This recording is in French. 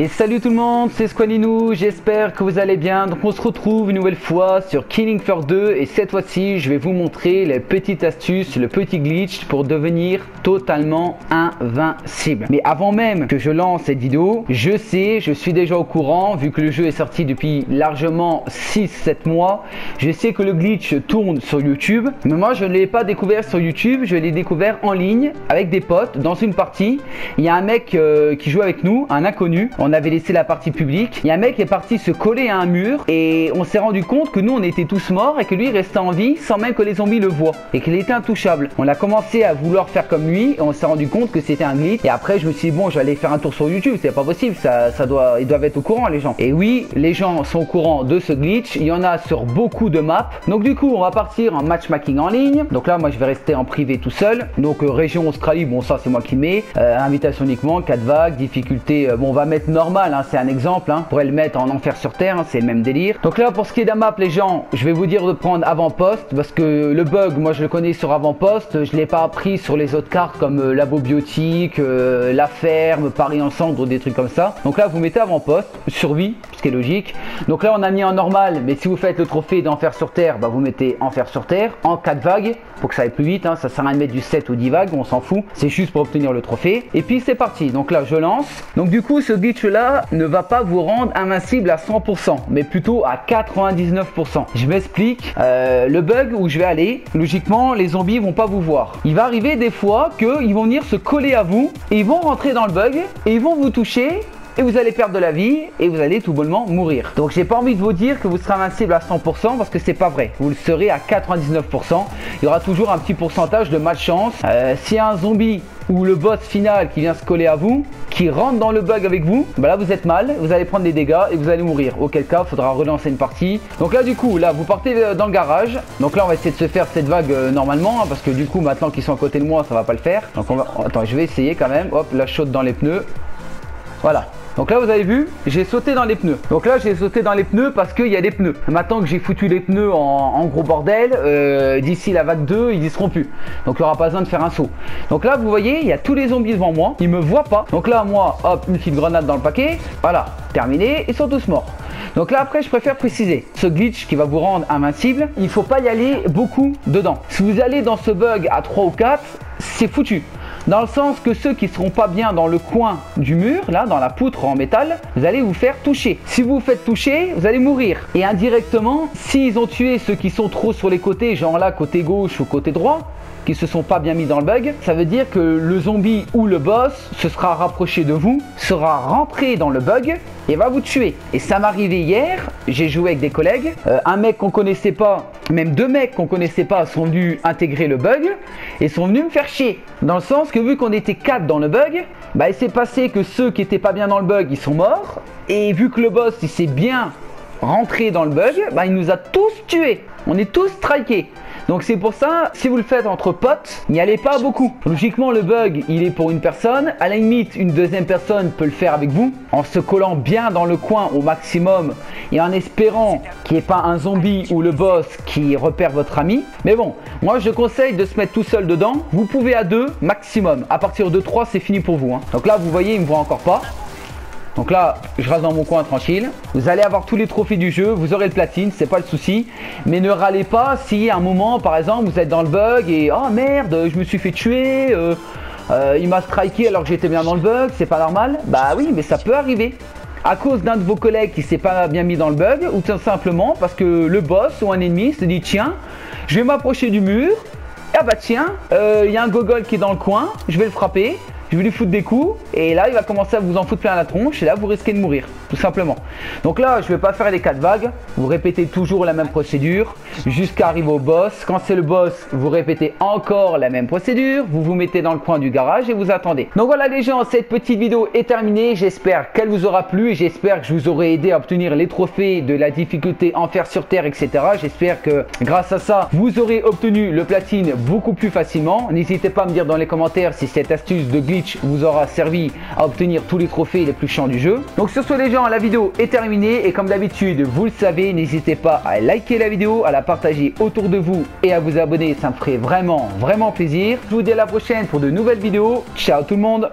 Et salut tout le monde, c'est Squaninou, j'espère que vous allez bien. Donc on se retrouve une nouvelle fois sur Killing Floor 2 et cette fois-ci je vais vous montrer les petites astuces, le petit glitch pour devenir totalement invincible. Mais avant même que je lance cette vidéo, je sais, je suis déjà au courant vu que le jeu est sorti depuis largement 6-7 mois. Je sais que le glitch tourne sur YouTube, mais moi je ne l'ai pas découvert sur YouTube, je l'ai découvert en ligne avec des potes dans une partie. Il y a un mec euh, qui joue avec nous, un inconnu on avait laissé la partie publique. Il y a un mec qui est parti se coller à un mur et on s'est rendu compte que nous on était tous morts et que lui restait en vie sans même que les zombies le voient et qu'il était intouchable. On a commencé à vouloir faire comme lui et on s'est rendu compte que c'était un glitch. Et après je me suis dit bon j'allais faire un tour sur YouTube, c'est pas possible, ça, ça doit, ils doivent être au courant les gens. Et oui, les gens sont au courant de ce glitch. Il y en a sur beaucoup de maps. Donc du coup on va partir en matchmaking en ligne. Donc là moi je vais rester en privé tout seul. Donc euh, région Australie, bon ça c'est moi qui mets. Euh, invitation uniquement, 4 vagues, difficulté, euh, bon on va mettre normal, hein, c'est un exemple, hein. on pourrait le mettre en enfer sur terre, hein, c'est le même délire. Donc là pour ce qui est d'un map les gens, je vais vous dire de prendre avant-poste parce que le bug, moi je le connais sur avant-poste, je l'ai pas appris sur les autres cartes comme euh, Labo Biotique, euh, La Ferme, Paris en cendre, des trucs comme ça. Donc là vous mettez avant-poste, survie, ce qui est logique. Donc là on a mis en normal, mais si vous faites le trophée d'enfer sur terre, bah, vous mettez enfer sur terre en 4 vagues pour que ça aille plus vite, ça sert à rien de mettre du 7 ou 10 vagues, on s'en fout, c'est juste pour obtenir le trophée. Et puis c'est parti, donc là je lance. Donc du coup ce glitch là ne va pas vous rendre invincible à 100%, mais plutôt à 99%. Je m'explique. Euh, le bug où je vais aller, logiquement, les zombies vont pas vous voir. Il va arriver des fois qu'ils vont venir se coller à vous et ils vont rentrer dans le bug et ils vont vous toucher et vous allez perdre de la vie et vous allez tout bonnement mourir. Donc j'ai pas envie de vous dire que vous serez invincible à 100% parce que c'est pas vrai. Vous le serez à 99%. Il y aura toujours un petit pourcentage de malchance. Euh, si un zombie ou le boss final qui vient se coller à vous, qui rentre dans le bug avec vous, bah là vous êtes mal, vous allez prendre des dégâts et vous allez mourir. Auquel cas, faudra relancer une partie. Donc là du coup, là vous partez euh, dans le garage. Donc là on va essayer de se faire cette vague euh, normalement, hein, parce que du coup maintenant qu'ils sont à côté de moi, ça va pas le faire. Donc on va, attends, je vais essayer quand même. Hop, la chaude dans les pneus. Voilà. Donc là, vous avez vu, j'ai sauté dans les pneus. Donc là, j'ai sauté dans les pneus parce qu'il y a des pneus. Maintenant que j'ai foutu les pneus en, gros bordel, euh, d'ici la vague 2, ils y seront plus. Donc il n'y aura pas besoin de faire un saut. Donc là, vous voyez, il y a tous les zombies devant moi. Ils me voient pas. Donc là, moi, hop, une petite grenade dans le paquet. Voilà, terminé. Ils sont tous morts. Donc là après je préfère préciser, ce glitch qui va vous rendre invincible, il ne faut pas y aller beaucoup dedans. Si vous allez dans ce bug à 3 ou 4, c'est foutu. Dans le sens que ceux qui ne seront pas bien dans le coin du mur, là, dans la poutre en métal, vous allez vous faire toucher. Si vous vous faites toucher, vous allez mourir. Et indirectement, s'ils ont tué ceux qui sont trop sur les côtés, genre là, côté gauche ou côté droit, qui se sont pas bien mis dans le bug, ça veut dire que le zombie ou le boss se sera rapproché de vous, sera rentré dans le bug et va vous tuer. Et ça m'est arrivé hier, j'ai joué avec des collègues, euh, un mec qu'on connaissait pas, même deux mecs qu'on connaissait pas sont venus intégrer le bug et sont venus me faire chier. Dans le sens que vu qu'on était quatre dans le bug, bah il s'est passé que ceux qui étaient pas bien dans le bug, ils sont morts et vu que le boss s'est bien rentré dans le bug, bah il nous a tous tués. On est tous strikés. Donc c'est pour ça, si vous le faites entre potes, n'y allez pas beaucoup. Logiquement, le bug, il est pour une personne. À la limite, une deuxième personne peut le faire avec vous, en se collant bien dans le coin au maximum et en espérant qu'il n'y ait pas un zombie ou le boss qui repère votre ami. Mais bon, moi je conseille de se mettre tout seul dedans. Vous pouvez à deux maximum. À partir de 3, c'est fini pour vous. Hein. Donc là, vous voyez, il me voit encore pas. Donc là, je reste dans mon coin tranquille. Vous allez avoir tous les trophées du jeu, vous aurez le platine, c'est pas le souci. Mais ne râlez pas si à un moment, par exemple, vous êtes dans le bug et oh merde, je me suis fait tuer, euh, euh, il m'a striké alors que j'étais bien dans le bug, c'est pas normal. Bah oui, mais ça peut arriver. À cause d'un de vos collègues qui s'est pas bien mis dans le bug, ou tout simplement parce que le boss ou un ennemi se dit tiens, je vais m'approcher du mur, ah bah tiens, euh, il y a un gogol qui est dans le coin, je vais le frapper, je vais lui foutre des coups et là il va commencer à vous en foutre plein la tronche et là vous risquez de mourir tout simplement. Donc là je vais pas faire les 4 vagues, vous répétez toujours la même procédure jusqu'à arriver au boss. Quand c'est le boss vous répétez encore la même procédure, vous vous mettez dans le coin du garage et vous attendez. Donc voilà les gens cette petite vidéo est terminée, j'espère qu'elle vous aura plu et j'espère que je vous aurai aidé à obtenir les trophées de la difficulté enfer sur terre etc. J'espère que grâce à ça vous aurez obtenu le platine beaucoup plus facilement. N'hésitez pas à me dire dans les commentaires si cette astuce de glitch vous aura servi à obtenir tous les trophées les plus chiants du jeu. Donc sur ce les gens, la vidéo est terminée et comme d'habitude, vous le savez, n'hésitez pas à liker la vidéo, à la partager autour de vous et à vous abonner, ça me ferait vraiment, vraiment plaisir. Je vous dis à la prochaine pour de nouvelles vidéos. Ciao tout le monde